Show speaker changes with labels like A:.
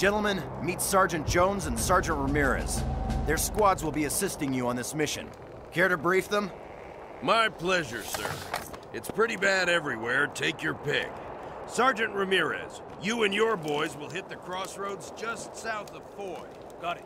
A: Gentlemen, meet Sergeant Jones and Sergeant Ramirez. Their squads will be assisting you on this mission. Care to brief them?
B: My pleasure, sir. It's pretty bad everywhere, take your pick. Sergeant Ramirez, you and your boys will hit the crossroads just south of Foy.
C: Got it.